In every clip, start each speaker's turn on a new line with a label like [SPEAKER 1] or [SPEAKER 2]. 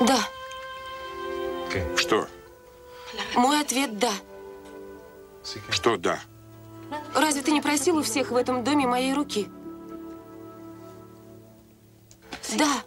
[SPEAKER 1] Да.
[SPEAKER 2] Что?
[SPEAKER 1] Мой ответ – да.
[SPEAKER 2] Что да?
[SPEAKER 1] Разве ты не просил у всех в этом доме моей руки? Да.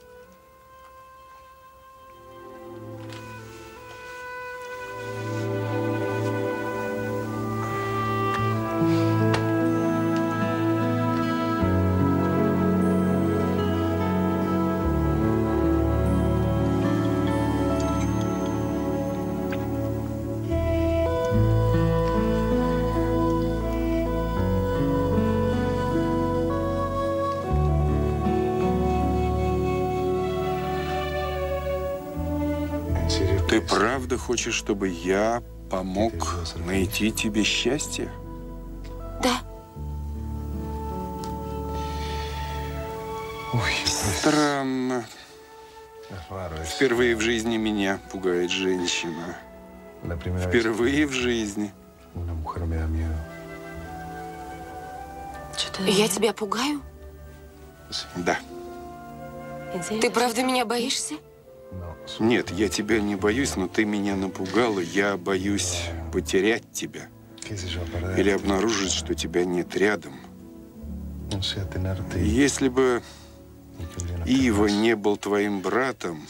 [SPEAKER 2] Правда хочешь, чтобы я помог найти тебе счастье?
[SPEAKER 1] Да.
[SPEAKER 2] Странно. Впервые в жизни меня пугает женщина. Впервые в жизни.
[SPEAKER 1] Я тебя пугаю?
[SPEAKER 2] Да.
[SPEAKER 1] Ты правда меня боишься?
[SPEAKER 2] Нет, я тебя не боюсь, но ты меня напугала. Я боюсь потерять тебя. Или обнаружить, что тебя нет рядом. Если бы Ива не был твоим братом,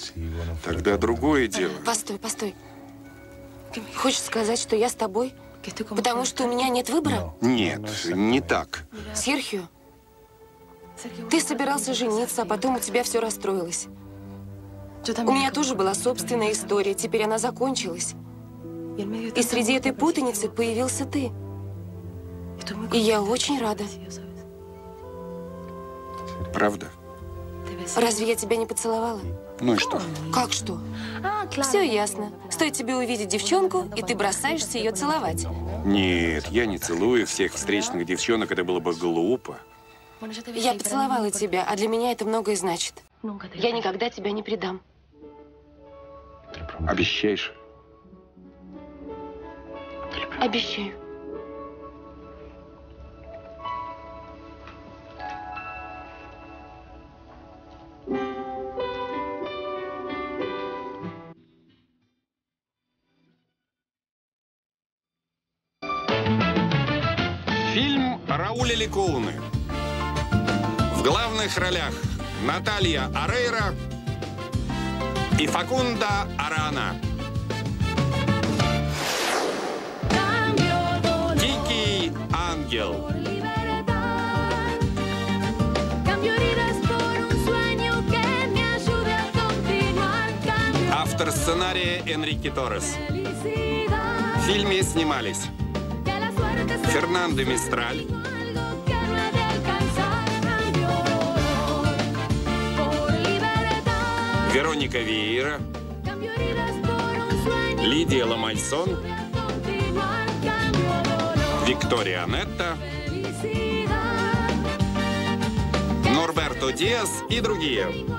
[SPEAKER 2] тогда другое дело.
[SPEAKER 1] Постой, постой. Хочешь сказать, что я с тобой? Потому что у меня нет выбора?
[SPEAKER 2] Нет, не так.
[SPEAKER 1] Серхио, ты собирался жениться, а потом у тебя все расстроилось. У меня тоже была собственная история, теперь она закончилась. И среди этой путаницы появился ты. И я очень рада.
[SPEAKER 2] Правда?
[SPEAKER 1] Разве я тебя не поцеловала?
[SPEAKER 2] Ну и что?
[SPEAKER 1] Как что? Все ясно. Стоит тебе увидеть девчонку, и ты бросаешься ее целовать.
[SPEAKER 2] Нет, я не целую всех встречных девчонок, это было бы глупо.
[SPEAKER 1] Я поцеловала тебя, а для меня это многое значит. Я никогда тебя не предам.
[SPEAKER 2] Обещаешь?
[SPEAKER 1] Обещаю.
[SPEAKER 2] Фильм Рауля Ликоуны. В главных ролях Наталья Арейра и Факунда Арана. Дикий ангел. Автор сценария Энрике Торрес. В фильме снимались Фернандо Мистраль, Вероника
[SPEAKER 3] sueño
[SPEAKER 2] Лидия
[SPEAKER 3] dolor,
[SPEAKER 2] Виктория Анетта. Норберто Диас и другие.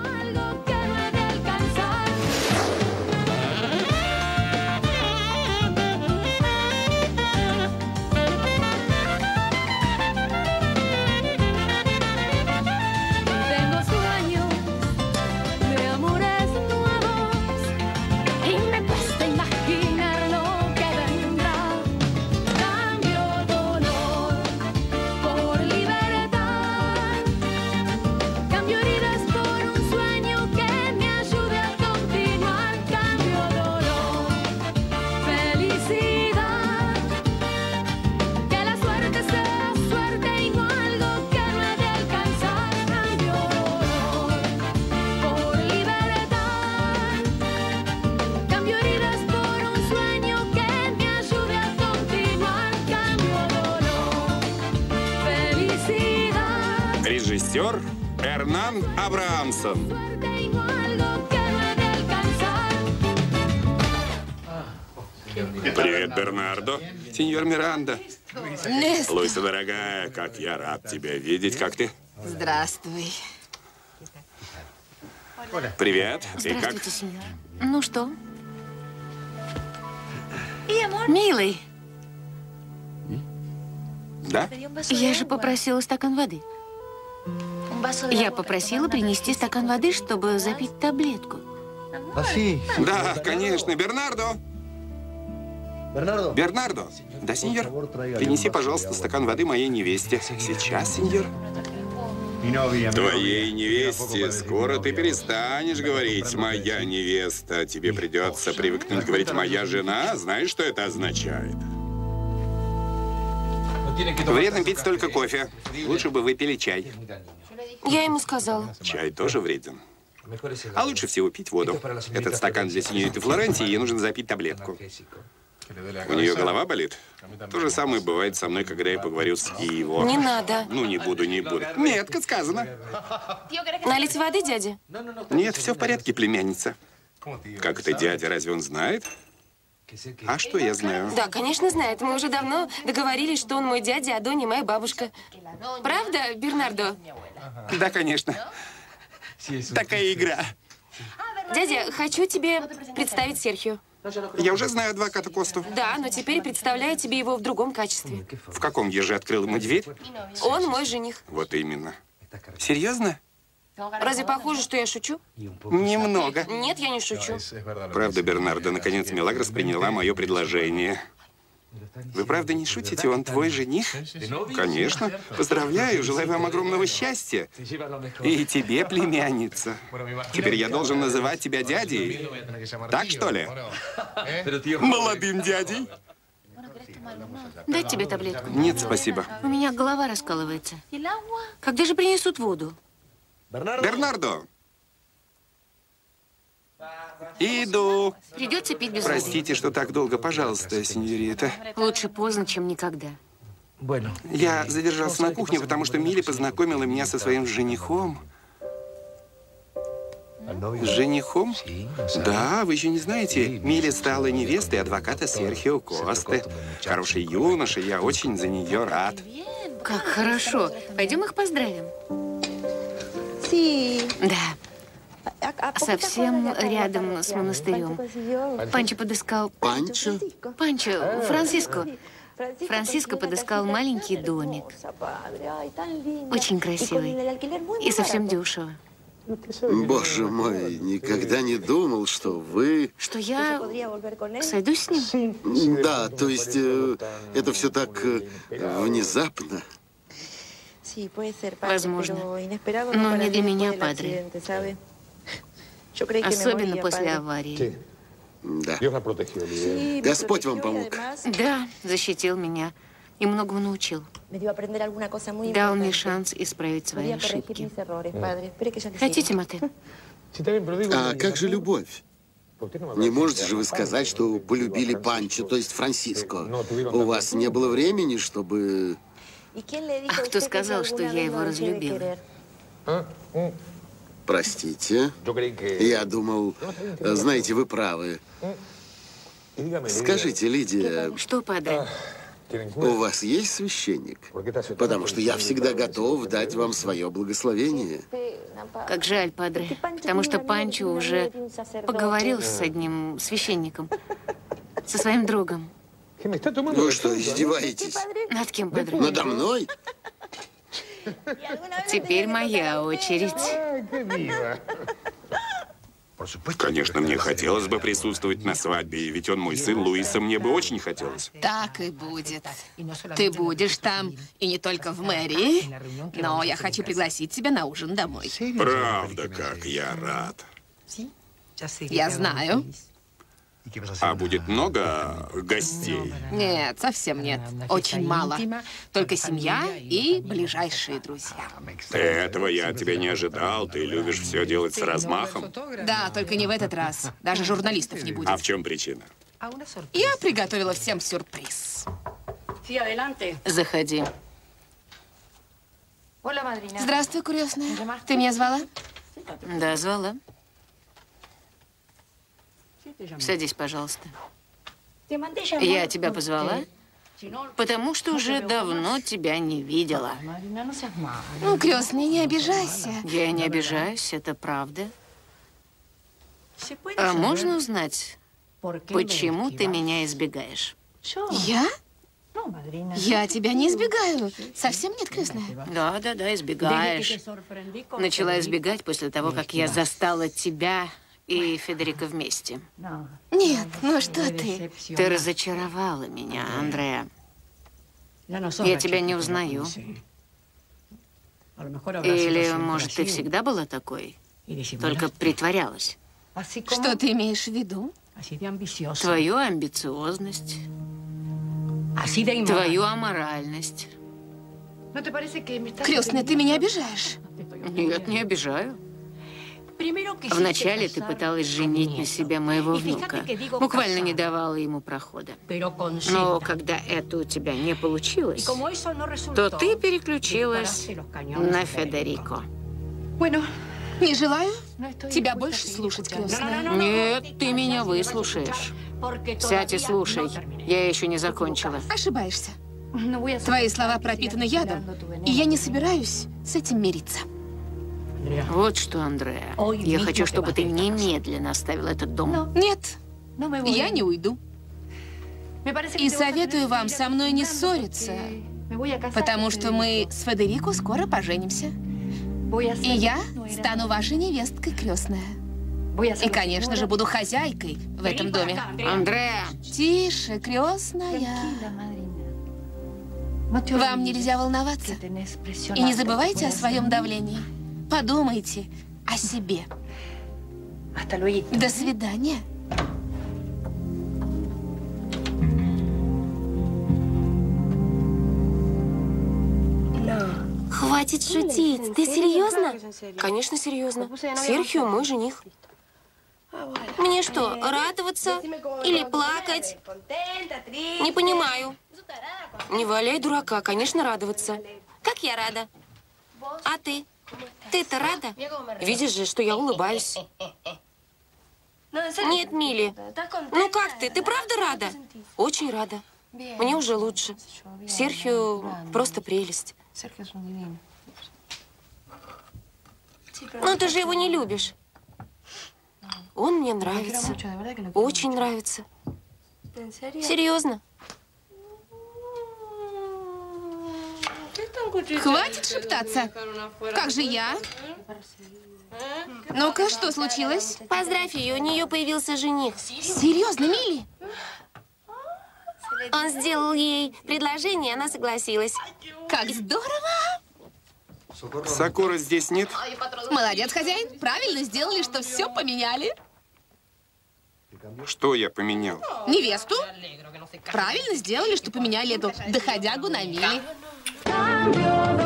[SPEAKER 3] He de alcanzar.
[SPEAKER 2] Привет, Бернардо. Сеньор Миранда. Луиса, дорогая, как я рад тебя видеть. Как ты?
[SPEAKER 1] здравствуй.
[SPEAKER 2] Привет. Ты как?
[SPEAKER 4] Сеньор. Ну что? Милый,
[SPEAKER 2] Да?
[SPEAKER 4] я же попросила стакан воды. Я попросила принести стакан воды, чтобы запить таблетку.
[SPEAKER 2] Да, конечно. Бернардо! Бернардо! Да, сеньор. Принеси, пожалуйста, стакан воды моей невесте. Сейчас, сеньор. Твоей невесте скоро ты перестанешь говорить «моя невеста». Тебе придется привыкнуть говорить «моя жена». Знаешь, что это означает? Вредно пить столько кофе. Лучше бы выпили чай.
[SPEAKER 1] Я ему сказала.
[SPEAKER 2] Чай тоже вреден. А лучше всего пить воду. Этот стакан для сеньориты Флорентии, ей нужно запить таблетку. У нее голова болит? То же самое бывает со мной, когда я поговорю с Иво.
[SPEAKER 1] Не надо.
[SPEAKER 2] Ну, не буду, не буду. Метко сказано.
[SPEAKER 1] Налить воды, дядя?
[SPEAKER 2] Нет, все в порядке, племянница. Как это дядя, разве он знает? А что я знаю?
[SPEAKER 1] Да, конечно, знает. Мы уже давно договорились, что он мой дядя, а Доня моя бабушка. Правда, Бернардо?
[SPEAKER 2] Да, конечно. Такая игра.
[SPEAKER 1] Дядя, хочу тебе представить Серхио.
[SPEAKER 2] Я уже знаю адвоката Косту.
[SPEAKER 1] Да, но теперь представляю тебе его в другом качестве.
[SPEAKER 2] В каком я же открыл ему дверь?
[SPEAKER 1] Он мой жених.
[SPEAKER 2] Вот именно. Серьезно?
[SPEAKER 1] Разве похоже, что я шучу?
[SPEAKER 2] Немного.
[SPEAKER 1] Нет, я не шучу.
[SPEAKER 2] Правда, Бернардо, наконец Мелагрос приняла мое предложение. Вы правда не шутите? Он твой жених? Конечно. Поздравляю, желаю вам огромного счастья. И тебе, племянница. Теперь я должен называть тебя дядей. Так что ли? Молодым дядей?
[SPEAKER 4] Дать тебе таблетку?
[SPEAKER 2] Нет, спасибо.
[SPEAKER 4] У меня голова раскалывается. Когда же принесут воду?
[SPEAKER 2] Бернардо! Иду.
[SPEAKER 4] Придется пить без воды.
[SPEAKER 2] Простите, что так долго. Пожалуйста, сеньорита.
[SPEAKER 4] Лучше поздно, чем никогда.
[SPEAKER 2] Я задержался на кухне, потому что Милли познакомила меня со своим женихом. С женихом? Да, вы еще не знаете. Милли стала невестой адвоката Серхио Косты. Хороший юноша, я очень за нее рад.
[SPEAKER 4] Как хорошо. Пойдем их поздравим. Да.
[SPEAKER 5] ¿A- a poco te
[SPEAKER 4] Совсем рядом с монастырем. Панчо подыскал...
[SPEAKER 6] Панчо?
[SPEAKER 4] Панчо, Франциско.
[SPEAKER 5] Francisco
[SPEAKER 4] Франциско
[SPEAKER 5] una
[SPEAKER 4] подыскал маленький домик. Очень красивый. И совсем дешево.
[SPEAKER 6] Боже мой, никогда не думал, что вы...
[SPEAKER 4] Что
[SPEAKER 5] ¿Se
[SPEAKER 4] я сойдусь с ним?
[SPEAKER 6] Да, то есть э, это все так э, внезапно.
[SPEAKER 4] Возможно. Но не для меня,
[SPEAKER 5] me
[SPEAKER 4] Особенно после аварии.
[SPEAKER 6] Да. Господь вам помог.
[SPEAKER 4] Да, защитил меня и многому научил. Дал мне шанс исправить свои ошибки. Хотите. Мате?
[SPEAKER 6] А как же любовь? Не можете же вы сказать, что полюбили Панчо, то есть Франциско? У вас не было времени, чтобы...
[SPEAKER 5] ¿Y quién le dijo
[SPEAKER 4] А кто сказал, что я его разлюбила?
[SPEAKER 6] Простите. Я думал, знаете, вы правы. Скажите, Лидия,
[SPEAKER 4] Что, падре?
[SPEAKER 6] у вас есть священник? Потому что я всегда готов дать вам свое благословение.
[SPEAKER 4] Как жаль, падре. Потому что Панчо уже поговорил с одним священником. Со своим другом.
[SPEAKER 6] Вы что, издеваетесь?
[SPEAKER 4] Над кем, падре?
[SPEAKER 6] Надо мной?
[SPEAKER 4] Теперь моя очередь.
[SPEAKER 2] Конечно, мне хотелось бы присутствовать на свадьбе, ведь он мой сын Луиса, мне бы очень хотелось.
[SPEAKER 7] Так и будет. Ты будешь там, и не только в мэрии, но я хочу пригласить тебя на ужин домой.
[SPEAKER 2] Правда, как я рад.
[SPEAKER 7] Я знаю.
[SPEAKER 2] А будет много гостей?
[SPEAKER 7] Нет, совсем нет. Очень мало. Только семья и ближайшие друзья.
[SPEAKER 2] Этого я от тебя не ожидал. Ты любишь все делать с размахом.
[SPEAKER 7] Да, только не в этот раз. Даже журналистов не
[SPEAKER 2] А
[SPEAKER 7] будет.
[SPEAKER 2] в чем причина?
[SPEAKER 7] Я приготовила всем сюрприз.
[SPEAKER 4] Заходи.
[SPEAKER 7] Здравствуй, курьезная. Ты меня звала?
[SPEAKER 4] Да, звала. Садись, пожалуйста. Я тебя позвала, потому что уже давно тебя не видела.
[SPEAKER 7] Ну, крестный, не обижайся.
[SPEAKER 4] Я не обижаюсь, это правда. А можно узнать, почему ты меня избегаешь?
[SPEAKER 7] Я? Я тебя не избегаю. Совсем нет, крестная.
[SPEAKER 4] Да, да, да, избегаешь. Начала избегать после того, как я застала тебя и Федерико вместе.
[SPEAKER 7] Нет, ну что ты?
[SPEAKER 4] Ты разочаровала меня, Андреа. Я тебя не узнаю. Или, может, ты всегда была такой? Только притворялась.
[SPEAKER 7] Что ты имеешь в виду?
[SPEAKER 4] Твою амбициозность, твою аморальность.
[SPEAKER 7] Крестная, ты меня обижаешь.
[SPEAKER 4] Нет, не обижаю. Вначале ты пыталась женить на себе моего внука. Буквально не давала ему прохода. Но когда это у тебя не получилось, то ты переключилась на Федерико.
[SPEAKER 7] Не желаю тебя больше слушать, крестная.
[SPEAKER 4] Нет, ты меня выслушаешь. Сядь и слушай. Я еще не закончила.
[SPEAKER 7] Ошибаешься. Твои слова пропитаны ядом, и я не собираюсь с этим мириться.
[SPEAKER 4] Вот что, Андреа. Я хочу, чтобы ты немедленно оставил этот дом.
[SPEAKER 7] Нет, я не уйду. И советую вам со мной не ссориться, потому что мы с Федерико скоро поженимся. И я стану вашей невесткой, крестная. И, конечно же, буду хозяйкой в этом доме.
[SPEAKER 4] Андреа!
[SPEAKER 7] Тише, крестная. Вам нельзя волноваться. И не забывайте о своем давлении. Подумайте о себе. До свидания.
[SPEAKER 1] Хватит шутить. Ты серьезно? Конечно, серьезно. Серхио мой жених. Мне что, радоваться или плакать? Не понимаю. Не валяй дурака, конечно, радоваться. Как я рада. А ты? Ты-то рада? Видишь же, что я улыбаюсь. Нет, Милли. Ну как ты? Ты правда рада? Очень рада. Мне уже лучше. Серхио просто прелесть. Ну ты же его не любишь. Он мне нравится. Очень нравится. Серьезно?
[SPEAKER 7] Хватит шептаться. Как же я? Ну-ка, что случилось?
[SPEAKER 1] Поздравь ее, у нее появился жених.
[SPEAKER 7] Серьезно, Милли?
[SPEAKER 1] Он сделал ей предложение, она согласилась.
[SPEAKER 7] Как здорово!
[SPEAKER 2] Сакуры здесь нет?
[SPEAKER 7] Молодец, хозяин. Правильно сделали, что все поменяли.
[SPEAKER 2] Что я поменял?
[SPEAKER 7] Невесту? Правильно сделали, что поменяли эту доходягу на Милли.
[SPEAKER 8] I'm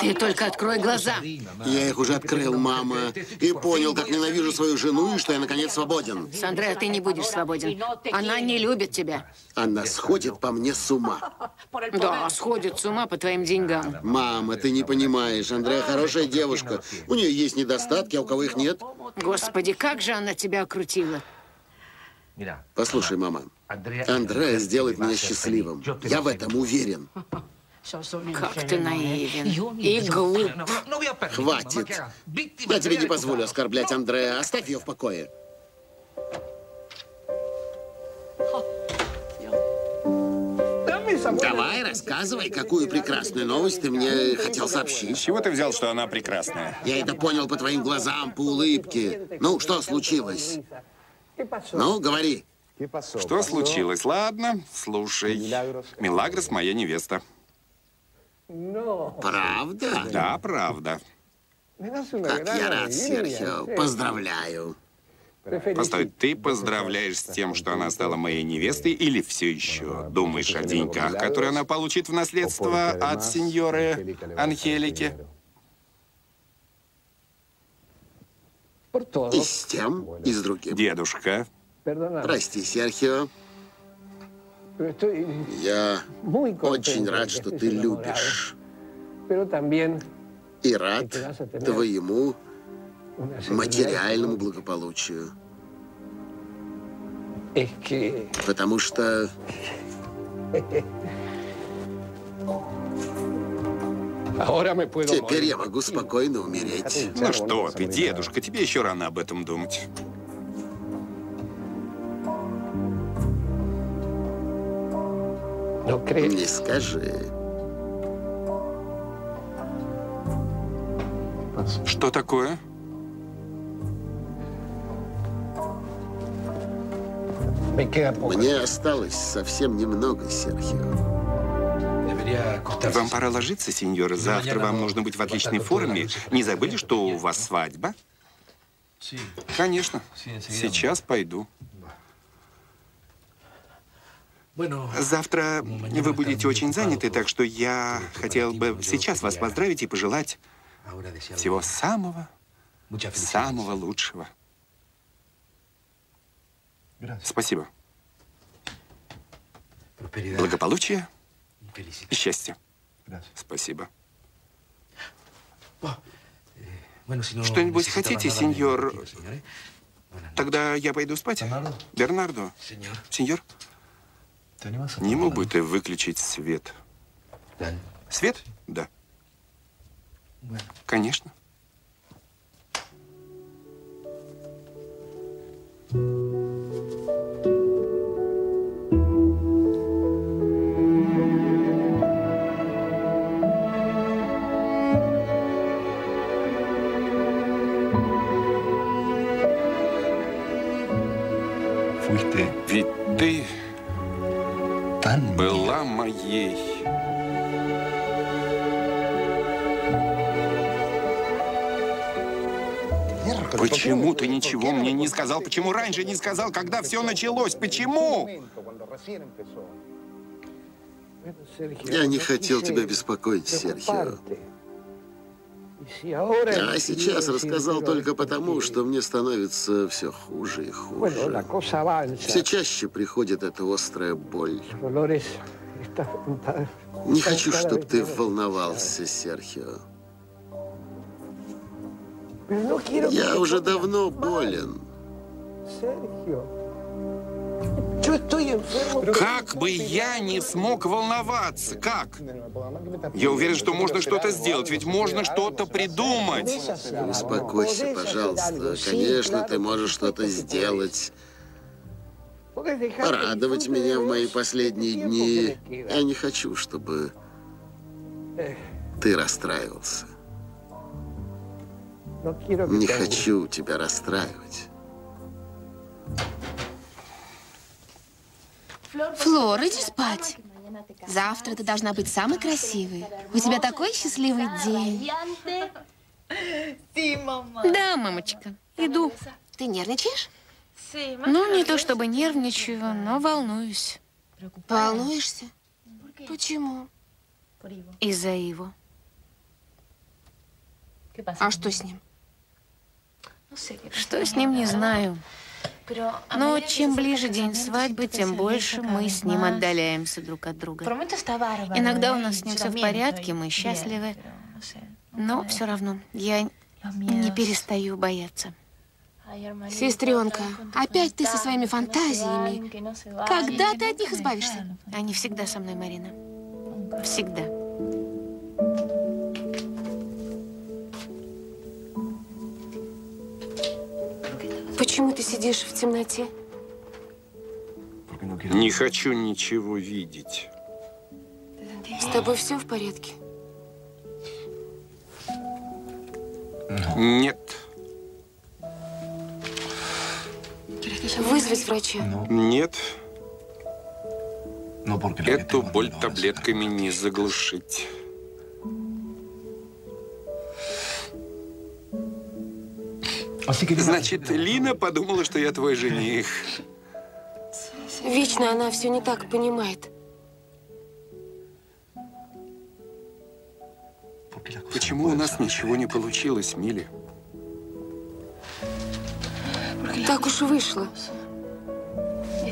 [SPEAKER 4] Ты только открой глаза.
[SPEAKER 6] Я их уже открыл, мама, и понял, как ненавижу свою жену, и что я, наконец, свободен.
[SPEAKER 4] С Андреа ты не будешь свободен. Она не любит тебя.
[SPEAKER 6] Она сходит по мне с ума.
[SPEAKER 4] Да, сходит с ума по твоим деньгам.
[SPEAKER 6] Мама, ты не понимаешь, Андрея хорошая девушка. У нее есть недостатки, а у кого их нет.
[SPEAKER 4] Господи, как же она тебя окрутила.
[SPEAKER 6] Послушай, мама, Андрея сделает меня счастливым. Я в этом уверен.
[SPEAKER 4] Как ты наивен и глуп.
[SPEAKER 6] Хватит. Я тебе не позволю оскорблять Андрея. Оставь ее в покое. Давай, рассказывай, какую прекрасную новость ты мне хотел
[SPEAKER 2] С
[SPEAKER 6] сообщить.
[SPEAKER 2] чего ты взял, что она прекрасная?
[SPEAKER 6] Я это понял по твоим глазам, по улыбке. Ну, что случилось? Ну, говори.
[SPEAKER 2] Что случилось? Ладно, слушай. Милагрос моя невеста.
[SPEAKER 6] Правда?
[SPEAKER 2] Да, правда.
[SPEAKER 6] Как я рад, Серхио. Поздравляю.
[SPEAKER 2] Постой, ты поздравляешь с тем, что она стала моей невестой, или все еще думаешь о деньгах, которые она получит в наследство от сеньоры Анхелики?
[SPEAKER 6] И с тем, и с другим.
[SPEAKER 2] Дедушка,
[SPEAKER 6] Прости, Серхио. Я очень рад, что ты любишь. И рад твоему материальному благополучию. Потому что теперь я могу спокойно умереть.
[SPEAKER 2] Ну что ты, дедушка, тебе еще рано об этом думать.
[SPEAKER 6] Не скажи.
[SPEAKER 2] Что такое?
[SPEAKER 6] Мне осталось совсем немного, Серхио.
[SPEAKER 2] Вам пора ложиться, сеньор. Завтра вам нужно быть в отличной форме. Не забыли, что у вас свадьба? Конечно. Сейчас пойду. Завтра вы будете очень заняты, так что я хотел бы сейчас вас поздравить и пожелать всего самого, самого лучшего. Спасибо. Благополучия и счастья. Спасибо. Что-нибудь хотите, сеньор? Тогда я пойду спать. Бернардо. Сеньор, не мог бы ты выключить свет? Свет? Да. Конечно. Почему ты ничего мне не сказал? Почему раньше не сказал, когда все началось? Почему?
[SPEAKER 6] Я не хотел тебя беспокоить, Серхио. А сейчас рассказал только потому, что мне становится все хуже и хуже. Все чаще приходит эта острая боль. Не хочу, чтобы ты волновался, Серхио. Я уже давно болен.
[SPEAKER 2] Как бы я не смог волноваться? Как? Я уверен, что можно что-то сделать, ведь можно что-то придумать.
[SPEAKER 6] Успокойся, пожалуйста. Конечно, ты можешь что-то сделать. Порадовать меня в мои последние дни. Я не хочу, чтобы ты расстраивался. Не хочу тебя расстраивать.
[SPEAKER 7] Флор, иди спать. Завтра ты должна быть самой красивой. У тебя такой счастливый день.
[SPEAKER 4] Да, мамочка, иду.
[SPEAKER 7] Ты нервничаешь?
[SPEAKER 4] Ну, не то чтобы нервничаю, но волнуюсь.
[SPEAKER 7] Волнуешься? Почему?
[SPEAKER 4] Из-за его.
[SPEAKER 7] А что с ним?
[SPEAKER 4] Что с ним, не знаю. Но чем ближе день свадьбы, тем больше мы с ним отдаляемся друг от друга. Иногда у нас с ним все в порядке, мы счастливы. Но все равно я не перестаю бояться.
[SPEAKER 7] Сестренка, опять ты со своими фантазиями. Когда ты от них избавишься?
[SPEAKER 4] Они всегда со мной, Марина. Всегда.
[SPEAKER 1] Почему ты сидишь в темноте?
[SPEAKER 2] Не хочу ничего видеть.
[SPEAKER 1] С тобой все в порядке?
[SPEAKER 2] Нет.
[SPEAKER 1] Вызвать врача?
[SPEAKER 2] Нет. Эту боль таблетками не заглушить. Значит, Лина подумала, что я твой жених.
[SPEAKER 1] Вечно она все не так понимает.
[SPEAKER 2] Почему у нас ничего не получилось, Мили?
[SPEAKER 1] Так уж вышло.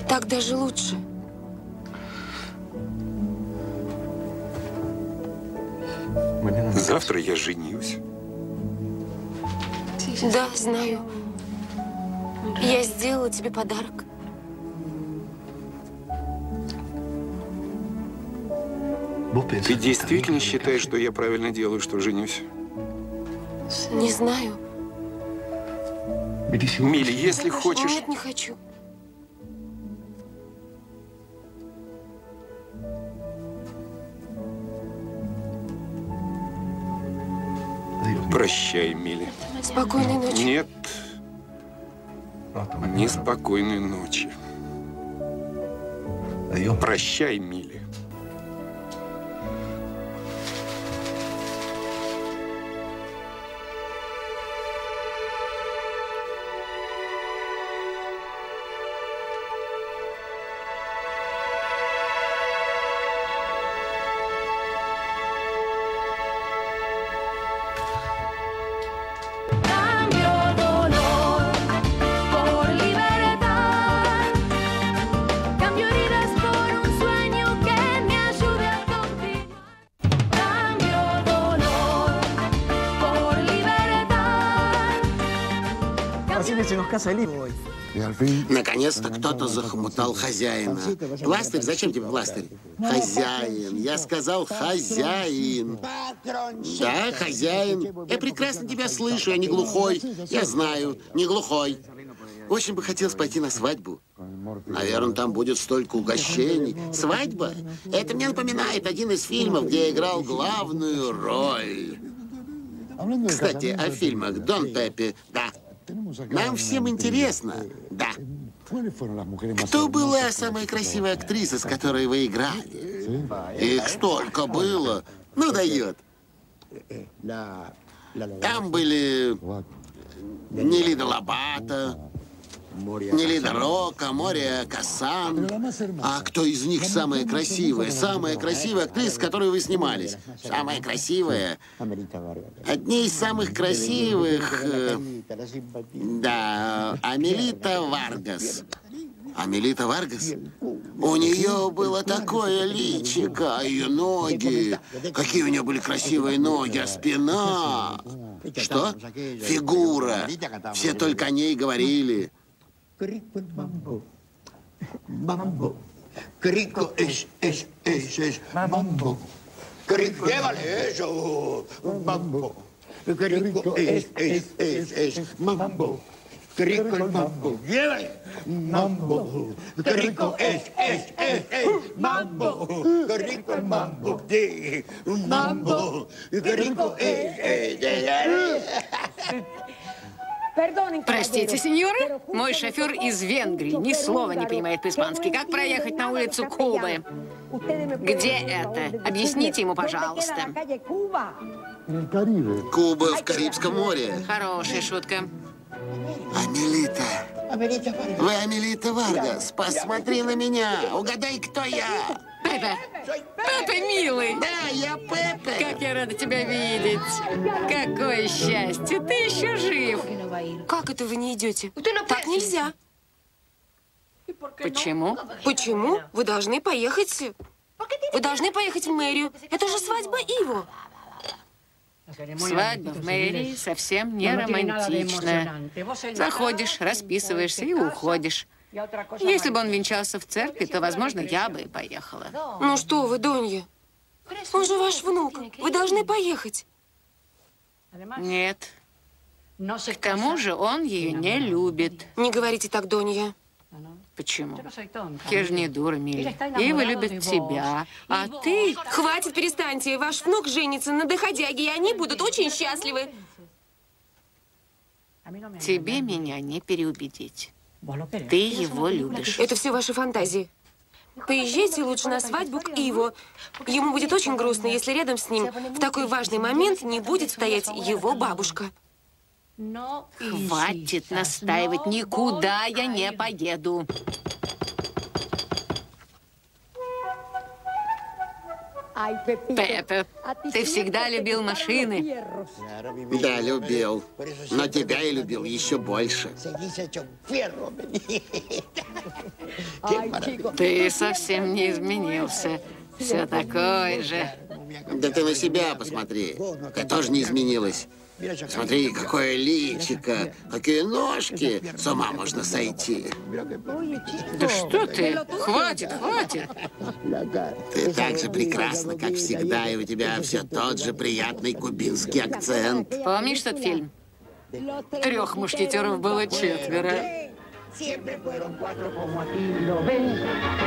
[SPEAKER 1] Так даже лучше.
[SPEAKER 2] Завтра я женюсь.
[SPEAKER 1] Да, знаю. Я сделала тебе подарок.
[SPEAKER 2] Ты действительно считаешь, что я правильно делаю, что женюсь?
[SPEAKER 1] Не знаю.
[SPEAKER 2] Милли, если хочешь...
[SPEAKER 1] Нет, не хочу.
[SPEAKER 2] Прощай, Милли.
[SPEAKER 1] Спокойной ночи.
[SPEAKER 2] Нет. Неспокойной ночи. Прощай, Милли.
[SPEAKER 6] Наконец-то кто-то захомутал хозяина. Пластырь? Зачем тебе пластырь? Хозяин. Я сказал хозяин. Да, хозяин. Я прекрасно тебя слышу, я не глухой. Я знаю, не глухой. Очень бы хотелось пойти на свадьбу. Наверное, там будет столько угощений. Свадьба? Это мне напоминает один из фильмов, где я играл главную роль. Кстати, о фильмах. Дон Пеппи. Да. Нам всем интересно. Да. Кто была самая красивая актриса, с которой вы играли? Их столько было. Ну, дает. Там были Нелида Лобата, Нелида Рока, Мория Касан. А кто из них самая красивая? Самая красивая актриса, с которой вы снимались? Самая красивая? Одни из самых красивых... э, да, Амелита Варгас. Амелита Варгас? У нее было такое личико, а ее ноги. Какие у нее были красивые ноги, а спина. Что? Фигура. Все только о ней говорили.
[SPEAKER 9] Mambo. Qué rico es, es, es, es. Mambo. Qué rico, llévale eso. Mambo. Qué rico es, es, es, es. Mambo. Qué rico el mambo. Llévale. Mambo. Qué rico es, es, es, es. Mambo. Qué rico el mambo. Sí. Mambo. Qué rico es, es, es.
[SPEAKER 4] Простите, сеньоры, мой шофер из Венгрии ни слова не понимает по-испански. Как проехать на улицу Кубы? Где это? Объясните ему, пожалуйста.
[SPEAKER 6] Куба в Карибском море.
[SPEAKER 4] Хорошая шутка.
[SPEAKER 6] Амелита. Вы Амелита Варгас. Посмотри на меня. Угадай, кто я.
[SPEAKER 4] Пепе! Пепе, милый!
[SPEAKER 6] Да, я Пепе.
[SPEAKER 4] Как я рада тебя видеть! Какое счастье! Ты еще!
[SPEAKER 1] Как это вы не идете? Так нельзя.
[SPEAKER 4] Почему?
[SPEAKER 1] Почему? Вы должны поехать... Вы должны поехать в мэрию. Это же свадьба Иво.
[SPEAKER 4] Свадьба в мэрии совсем не романтичная. Заходишь, расписываешься и уходишь. Если бы он венчался в церкви, то, возможно, я бы и поехала.
[SPEAKER 1] Ну что вы, Донья? Он же ваш внук. Вы должны поехать.
[SPEAKER 4] Нет. К тому же он ее не любит.
[SPEAKER 1] Не говорите так, Донья.
[SPEAKER 4] Почему? Я же не дура, Милли. Ива любит тебя, а ты...
[SPEAKER 1] Хватит, перестаньте. Ваш внук женится на доходяге, и они будут очень счастливы.
[SPEAKER 4] Тебе меня не переубедить. Ты его любишь.
[SPEAKER 1] Это все ваши фантазии. Поезжайте лучше на свадьбу к Иво. Ему будет очень грустно, если рядом с ним в такой важный момент не будет стоять его бабушка.
[SPEAKER 4] Хватит настаивать, никуда я не поеду. Пепе, ты всегда любил машины.
[SPEAKER 6] Да, любил. Но тебя я любил еще больше.
[SPEAKER 4] Ты совсем не изменился. Все такой же.
[SPEAKER 6] Да ты на себя посмотри. Ты тоже не изменилась. Смотри, какое личико, какие ножки. С ума можно сойти.
[SPEAKER 4] Да что ты? Хватит, хватит.
[SPEAKER 6] Ты так же прекрасна, как всегда, и у тебя все тот же приятный кубинский акцент.
[SPEAKER 4] Помнишь тот фильм? Трех мушкетеров было четверо.
[SPEAKER 10] Siempre fueron cuatro como aquí lo ves.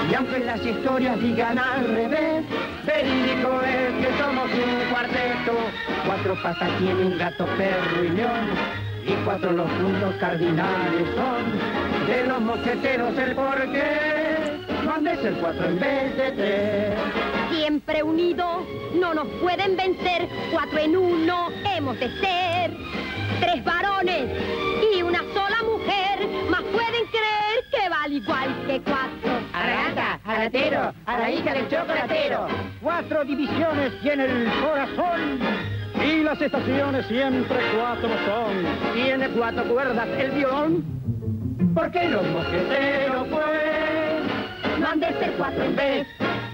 [SPEAKER 10] Y aunque las historias digan al revés, verídico es que somos un cuarteto. Cuatro patas tiene un gato, perro y león. Y cuatro los puntos cardinales son de los mosqueteros el porqué. No han de ser cuatro en vez de tres.
[SPEAKER 3] Siempre unidos no nos pueden vencer. Cuatro en uno hemos de ser. Tres varones y una sola igual que cuatro.
[SPEAKER 10] A la gata, al latero, a la hija del chocolatero. Cuatro divisiones tiene el corazón. Y las estaciones siempre cuatro son. Tiene cuatro cuerdas el violón. ¿Por qué los mosqueteros, pues? No han de ser cuatro en vez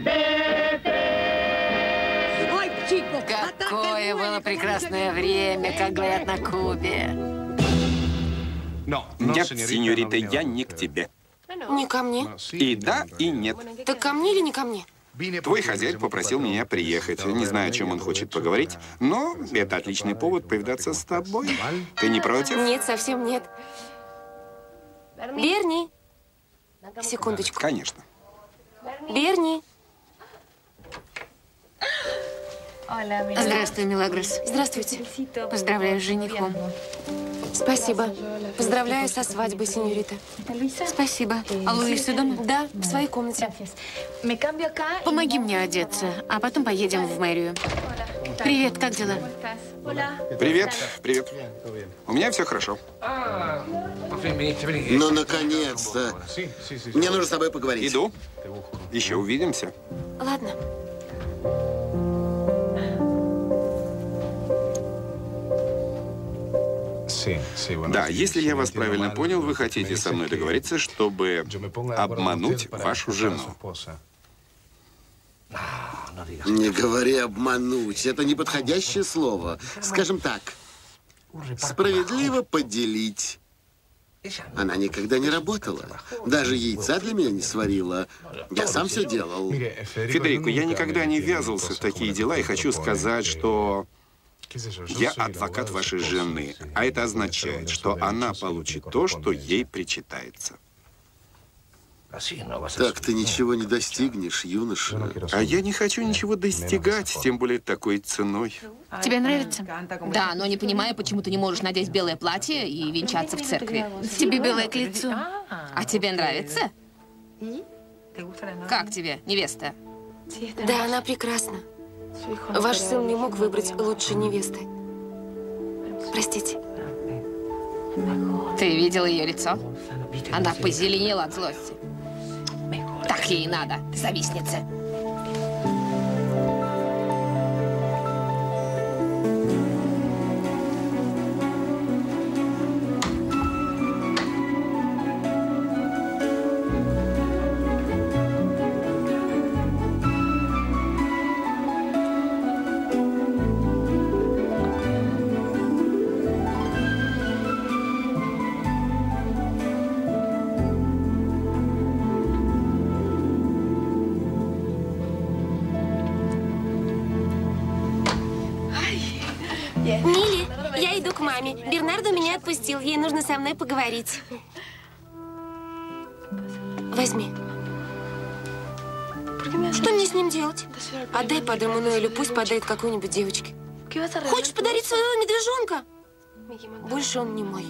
[SPEAKER 10] de tres.
[SPEAKER 5] ¡Ay, chicos!
[SPEAKER 4] Какое было прекрасное время, как говорят на Кубе.
[SPEAKER 2] Нет, сеньорита, я не к тебе.
[SPEAKER 1] Не ко мне.
[SPEAKER 2] И да, и нет.
[SPEAKER 1] Так ко мне или не ко мне?
[SPEAKER 2] Твой хозяин попросил меня приехать. Не знаю, о чем он хочет поговорить, но это отличный повод повидаться с тобой. Ты не против?
[SPEAKER 1] Нет, совсем нет. Берни. Секундочку.
[SPEAKER 2] Конечно.
[SPEAKER 1] Берни.
[SPEAKER 4] Здравствуй, Милагрос.
[SPEAKER 1] Здравствуйте.
[SPEAKER 4] Поздравляю с женихом.
[SPEAKER 1] Спасибо. Поздравляю со свадьбой, сеньорита.
[SPEAKER 4] Спасибо. А Луиса дома?
[SPEAKER 1] Да, в своей комнате.
[SPEAKER 4] Помоги мне одеться, а потом поедем в мэрию. Привет, как дела?
[SPEAKER 2] Привет, привет. У меня все хорошо.
[SPEAKER 6] Ну, наконец-то. Мне нужно с тобой поговорить.
[SPEAKER 2] Иду. Еще увидимся.
[SPEAKER 1] Ладно.
[SPEAKER 2] Да, если я вас правильно понял, вы хотите со мной договориться, чтобы обмануть вашу жену.
[SPEAKER 6] Не говори обмануть. Это неподходящее слово. Скажем так, справедливо поделить. Она никогда не работала. Даже яйца для меня не сварила. Я сам все делал.
[SPEAKER 2] Федерико, я никогда не ввязывался в такие дела и хочу сказать, что я адвокат вашей жены, а это означает, что она получит то, что ей причитается.
[SPEAKER 6] Так ты ничего не достигнешь, юноша.
[SPEAKER 2] А я не хочу ничего достигать, тем более такой ценой.
[SPEAKER 7] Тебе нравится? Да, но не понимаю, почему ты не можешь надеть белое платье и венчаться в церкви.
[SPEAKER 4] Тебе белое к лицу.
[SPEAKER 7] А тебе нравится? Как тебе, невеста?
[SPEAKER 1] Да, она прекрасна. Ваш сын не мог выбрать лучшей невесты. Простите.
[SPEAKER 7] Ты видел ее лицо? Она позеленела от злости. Так ей и надо, завистница.
[SPEAKER 1] Ей нужно со мной поговорить. Возьми. Что мне с ним делать? Отдай под Эммануэлю, пусть подарит какой-нибудь девочке. Хочешь подарить своего медвежонка? Больше он не мой.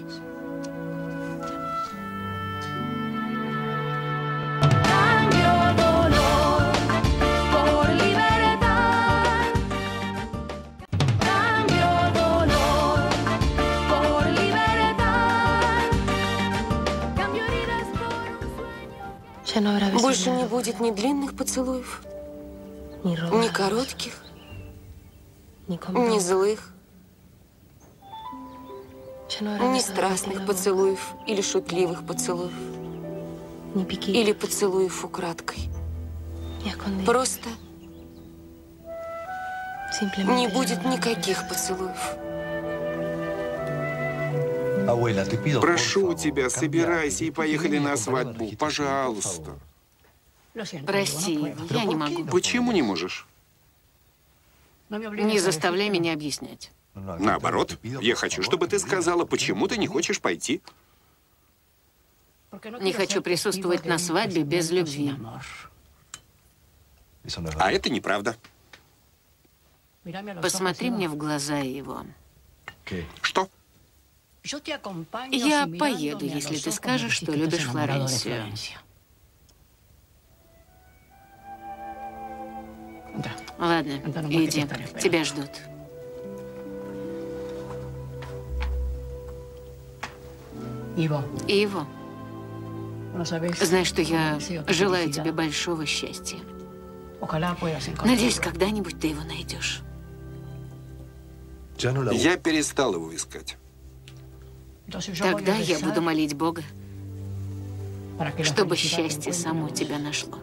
[SPEAKER 1] Больше не будет ни длинных поцелуев, ни коротких, ни злых, ни страстных поцелуев или шутливых поцелуев, или поцелуев украдкой. Просто Не будет никаких поцелуев.
[SPEAKER 2] Прошу тебя, собирайся и поехали на свадьбу. Пожалуйста.
[SPEAKER 4] Прости, я не могу.
[SPEAKER 2] Почему не можешь?
[SPEAKER 4] Не заставляй меня объяснять.
[SPEAKER 2] Наоборот, я хочу, чтобы ты сказала, почему ты не хочешь пойти.
[SPEAKER 4] Не хочу присутствовать на свадьбе без любви.
[SPEAKER 2] А это неправда.
[SPEAKER 4] Посмотри мне в глаза его. Я поеду, если ты скажешь, что любишь Флоренцию. Ладно, иди. Тебя ждут. Иво, знаешь, что я желаю тебе большого счастья. Надеюсь, когда-нибудь ты его найдешь.
[SPEAKER 2] Я перестал его искать.
[SPEAKER 4] Тогда я буду молить Бога, чтобы счастье само тебя нашло.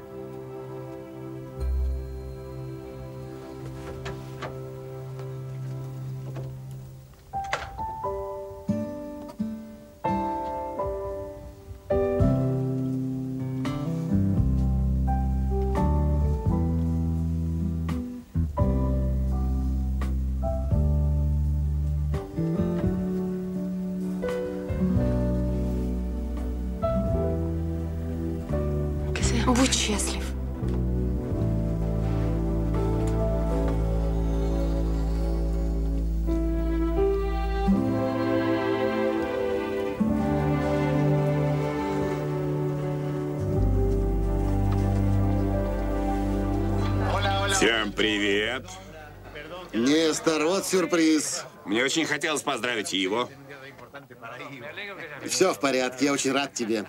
[SPEAKER 2] Всем привет.
[SPEAKER 6] Нестор, вот сюрприз.
[SPEAKER 2] Мне очень хотелось поздравить его.
[SPEAKER 6] Все в порядке, я очень рад тебе.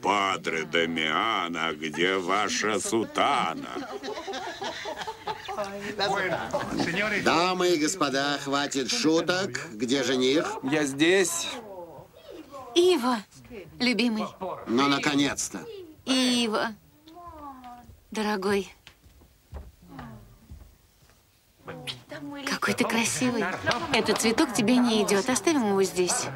[SPEAKER 2] Падре Дамиана, где ваша сутана?
[SPEAKER 6] Дамы и господа, хватит шуток. Где жених?
[SPEAKER 2] Я здесь.
[SPEAKER 4] Ива, любимый.
[SPEAKER 6] Ну, наконец-то.
[SPEAKER 4] Ива, дорогой. Какой ты красивый. Этот цветок тебе не идет. Оставим его здесь.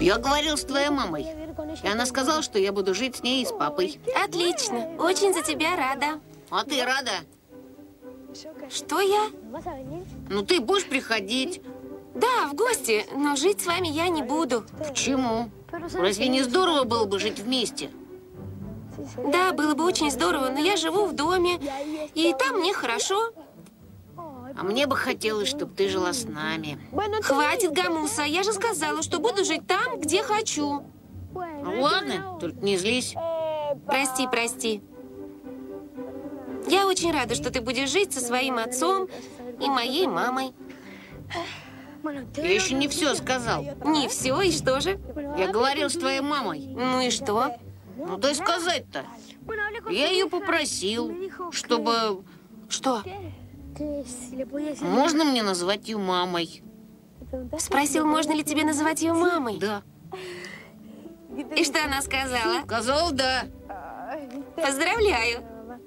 [SPEAKER 4] Я говорил с твоей мамой. И она сказала, что я буду жить с ней и с папой.
[SPEAKER 1] Отлично. Очень за тебя рада.
[SPEAKER 4] А ты рада?
[SPEAKER 1] Что я?
[SPEAKER 4] Ну, ты будешь приходить.
[SPEAKER 1] Да, в гости, но жить с вами я не буду.
[SPEAKER 4] Почему? Разве не здорово было бы жить вместе?
[SPEAKER 1] Да, было бы очень здорово, но я живу в доме, и там мне хорошо.
[SPEAKER 4] А мне бы хотелось, чтобы ты жила с нами.
[SPEAKER 1] Хватит, Гамуса, я же сказала, что буду жить там, где хочу.
[SPEAKER 4] Ладно, только не злись.
[SPEAKER 1] Прости, прости. Я очень рада, что ты будешь жить со своим отцом и моей мамой.
[SPEAKER 4] Я еще не все сказал.
[SPEAKER 1] Не все, и что же?
[SPEAKER 4] Я говорил с твоей мамой.
[SPEAKER 1] Ну и что?
[SPEAKER 4] Ну, дай сказать-то. Я ее попросил, чтобы...
[SPEAKER 1] Что?
[SPEAKER 4] Можно мне назвать ее мамой?
[SPEAKER 1] Спросил, можно ли тебе называть ее мамой?
[SPEAKER 4] Да.
[SPEAKER 1] И что она сказала?
[SPEAKER 4] Сказал да.
[SPEAKER 1] Поздравляю.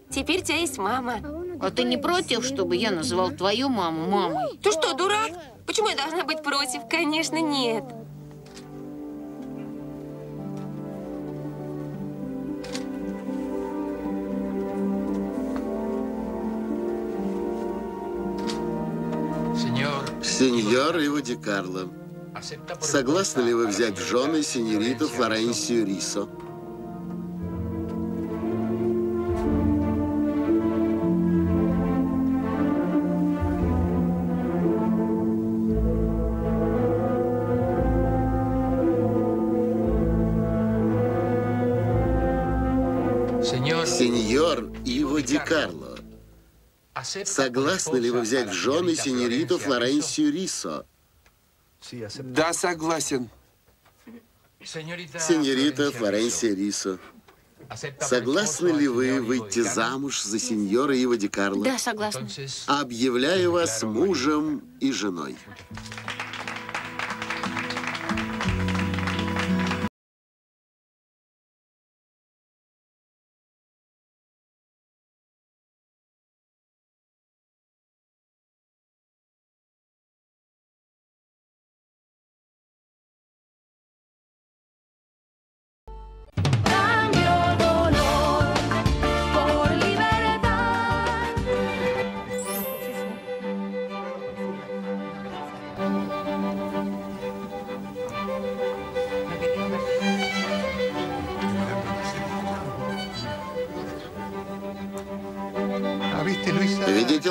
[SPEAKER 1] Теперь у тебя есть мама.
[SPEAKER 4] А ты не против, чтобы я называл твою маму мамой?
[SPEAKER 1] Ты что, дурак? Почему я должна быть против? Конечно, нет.
[SPEAKER 6] Сеньор Ива Ди Карло, согласны ли вы взять в жены сеньориту Флоренсию Рисо? Сеньор Ива Ди Карло согласны ли вы взять в жены сеньориту Флоренсию Рисо?
[SPEAKER 2] Да, согласен.
[SPEAKER 6] Сеньорита Флоренсия Рисо, согласны ли вы выйти замуж за сеньора Иво Ди Карло?
[SPEAKER 4] Да, согласна.
[SPEAKER 6] Объявляю вас мужем и женой.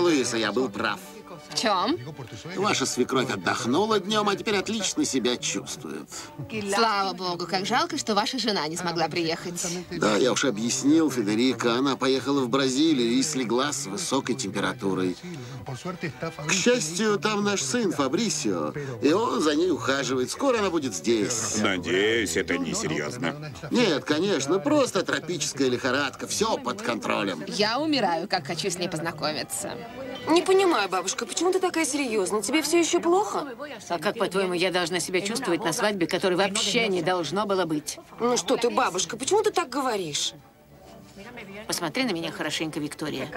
[SPEAKER 6] Луиса, я был прав.
[SPEAKER 7] В чем?
[SPEAKER 6] Ваша свекровь отдохнула днем, а теперь отлично себя чувствует.
[SPEAKER 7] Слава богу, как жалко, что ваша жена не смогла приехать.
[SPEAKER 6] Да, я уж объяснил, Федерико, она поехала в Бразилию и слегла с высокой температурой. К счастью, там наш сын Фабрисио, и он за ней ухаживает. Скоро она будет здесь.
[SPEAKER 2] Надеюсь, это не серьезно.
[SPEAKER 6] Нет, конечно, просто тропическая лихорадка, все под контролем.
[SPEAKER 7] Я умираю, как хочу с ней познакомиться.
[SPEAKER 1] Не понимаю, бабушка, почему ты такая серьезная? Тебе все еще плохо?
[SPEAKER 4] А как, по-твоему, я должна себя чувствовать на свадьбе, которой вообще не должно было быть?
[SPEAKER 1] Ну что ты, бабушка, почему ты так говоришь?
[SPEAKER 4] Посмотри на меня хорошенько, Виктория.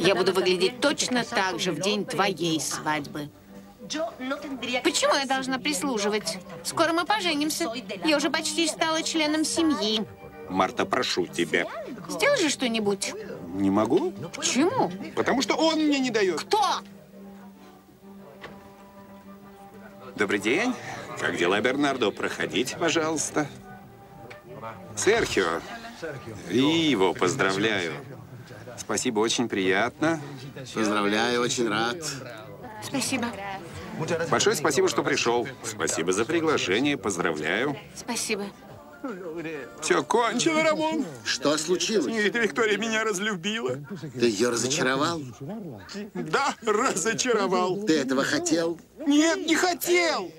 [SPEAKER 4] Я буду выглядеть точно так же в день твоей свадьбы. Почему я должна прислуживать? Скоро мы поженимся. Я уже почти стала членом семьи.
[SPEAKER 2] Марта, прошу тебя.
[SPEAKER 4] Сделай же что-нибудь.
[SPEAKER 2] Не могу,
[SPEAKER 4] Почему?
[SPEAKER 2] потому что он мне не дает.
[SPEAKER 4] Кто?
[SPEAKER 2] Добрый день. Как дела, Бернардо? Проходите, пожалуйста. Серхио. И его поздравляю. Спасибо, очень приятно.
[SPEAKER 6] Поздравляю, очень рад.
[SPEAKER 4] Спасибо.
[SPEAKER 2] Большое спасибо, что пришел. Спасибо за приглашение, поздравляю.
[SPEAKER 4] Спасибо.
[SPEAKER 2] Все кончено, Рамон.
[SPEAKER 6] Что случилось?
[SPEAKER 2] Нет, Виктория меня разлюбила.
[SPEAKER 6] Ты ее разочаровал?
[SPEAKER 2] Да, разочаровал.
[SPEAKER 6] Ты этого хотел?
[SPEAKER 2] Нет, не хотел.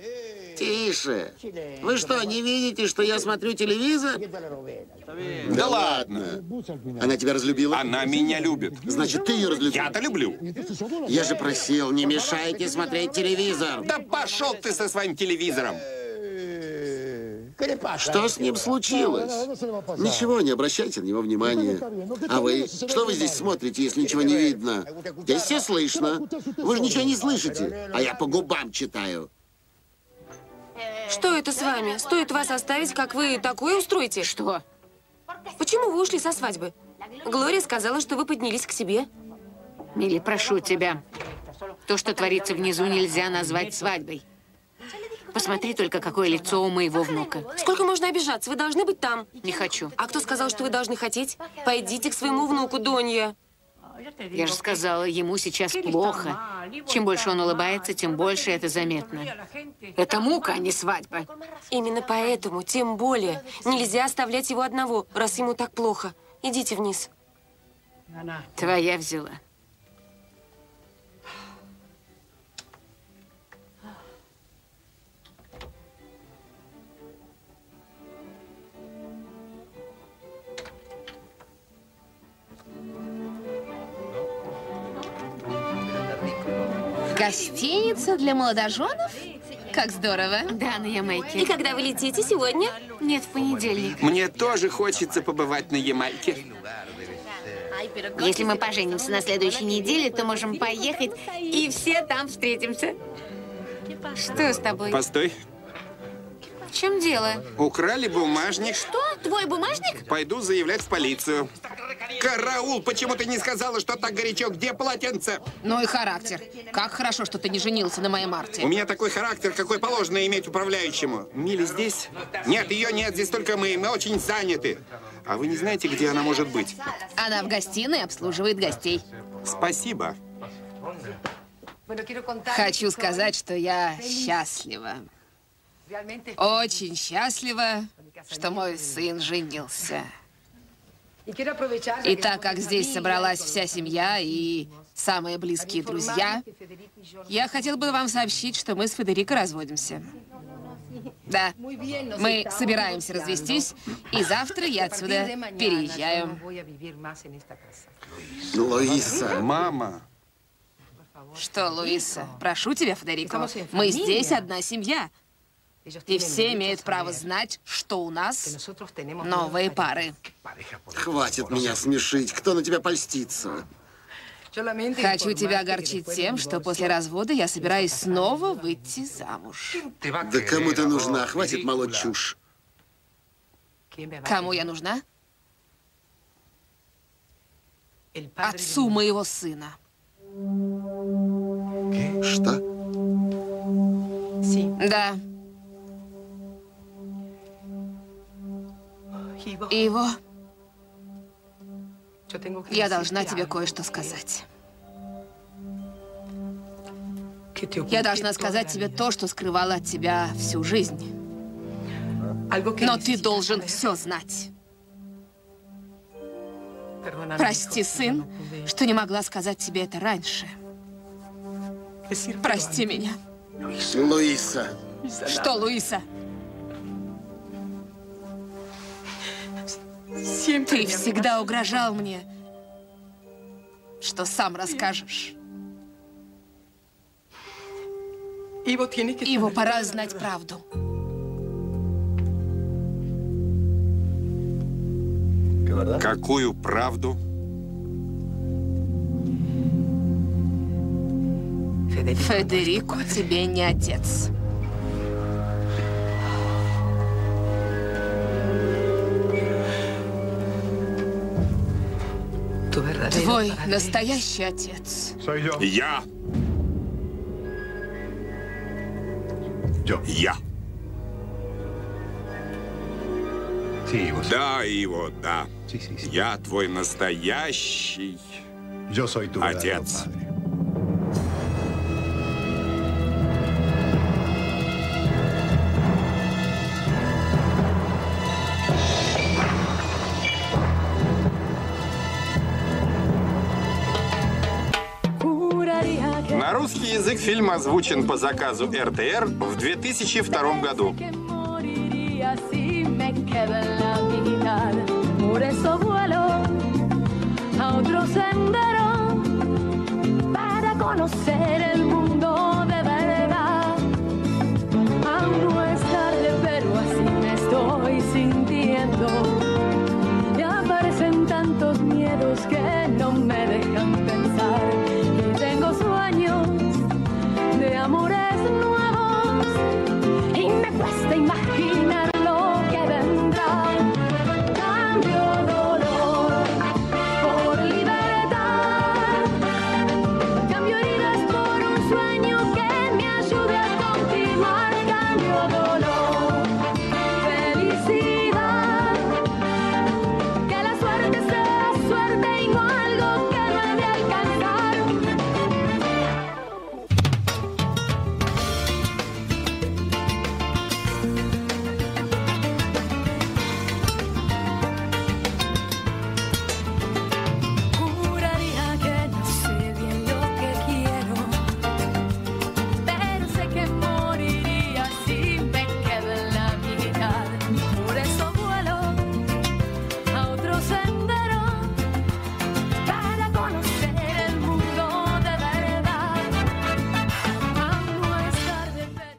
[SPEAKER 6] Тише. Вы что, не видите, что я смотрю телевизор?
[SPEAKER 2] Да ладно.
[SPEAKER 6] Она тебя разлюбила?
[SPEAKER 2] Она меня любит.
[SPEAKER 6] Значит, ты ее разлюбил?
[SPEAKER 2] Я-то люблю.
[SPEAKER 6] Я же просил, не мешайте смотреть телевизор.
[SPEAKER 2] Да пошел ты со своим телевизором.
[SPEAKER 6] Что с ним случилось? Ничего, не обращайте на него внимания. А вы? Что вы здесь смотрите, если ничего не видно? Здесь все слышно. Вы же ничего не слышите. А я по губам читаю.
[SPEAKER 1] Что это с вами? Стоит вас оставить, как вы такое устроите?
[SPEAKER 4] Что?
[SPEAKER 1] Почему вы ушли со свадьбы? Глория сказала, что вы поднялись к себе.
[SPEAKER 4] Милли, прошу тебя. То, что творится внизу, нельзя назвать свадьбой. Посмотри только, какое лицо у моего внука.
[SPEAKER 1] Сколько можно обижаться? Вы должны быть там.
[SPEAKER 4] Не хочу.
[SPEAKER 1] А кто сказал, что вы должны хотеть? Пойдите к своему внуку, Донья.
[SPEAKER 4] Я же сказала, ему сейчас плохо. Чем больше он улыбается, тем больше это заметно. Это мука, а не свадьба.
[SPEAKER 1] Именно поэтому, тем более, нельзя оставлять его одного, раз ему так плохо. Идите вниз.
[SPEAKER 4] Твоя взяла.
[SPEAKER 7] Гостиница для молодоженов? Как здорово.
[SPEAKER 4] Да, на Ямайке.
[SPEAKER 1] И когда вы летите сегодня?
[SPEAKER 4] Нет, в понедельник.
[SPEAKER 2] Мне тоже хочется побывать на Ямайке.
[SPEAKER 4] Если мы поженимся на следующей неделе, то можем поехать, и все там встретимся. Что с тобой?
[SPEAKER 2] Постой.
[SPEAKER 4] В чем дело?
[SPEAKER 2] Украли бумажник.
[SPEAKER 4] Что? Твой бумажник?
[SPEAKER 2] Пойду заявлять в полицию. Караул, почему ты не сказала, что так горячо? Где полотенце?
[SPEAKER 7] Ну и характер. Как хорошо, что ты не женился на моей Марте.
[SPEAKER 2] У меня такой характер, какой положено иметь управляющему. Мили здесь? Нет, ее нет, здесь только мы. Мы очень заняты. А вы не знаете, где она может быть?
[SPEAKER 7] Она в гостиной обслуживает гостей.
[SPEAKER 2] Спасибо.
[SPEAKER 7] Хочу сказать, что я счастлива. Очень счастлива, что мой сын женился. И так как здесь собралась вся семья и самые близкие друзья, я хотел бы вам сообщить, что мы с Федерико разводимся. Да, мы собираемся развестись, и завтра я отсюда переезжаю.
[SPEAKER 6] Луиса.
[SPEAKER 2] Мама.
[SPEAKER 7] Что, Луиса, прошу тебя, Федерико, мы здесь одна семья. И все имеют право знать, что у нас новые пары.
[SPEAKER 6] Хватит меня смешить. Кто на тебя польстится?
[SPEAKER 7] Хочу тебя огорчить тем, что после развода я собираюсь снова выйти замуж.
[SPEAKER 6] Да кому ты нужна? Хватит молоть чушь.
[SPEAKER 7] Кому я нужна? Отцу моего сына.
[SPEAKER 6] Что?
[SPEAKER 7] Да. Иво, я должна тебе кое-что сказать. Я должна сказать тебе то, что скрывала от тебя всю жизнь. Но ты должен все знать. Прости, сын, что не могла сказать тебе это раньше. Прости меня.
[SPEAKER 6] Луиса.
[SPEAKER 7] Что, Луиса? Ты всегда угрожал мне, что сам расскажешь. Его пора знать правду.
[SPEAKER 2] Какую правду?
[SPEAKER 7] Федерико тебе не отец. Твой настоящий отец.
[SPEAKER 2] Я. Я. Да, его, да. Я твой настоящий отец. Фильм озвучен по заказу РТР в 2002 году.
[SPEAKER 8] moriría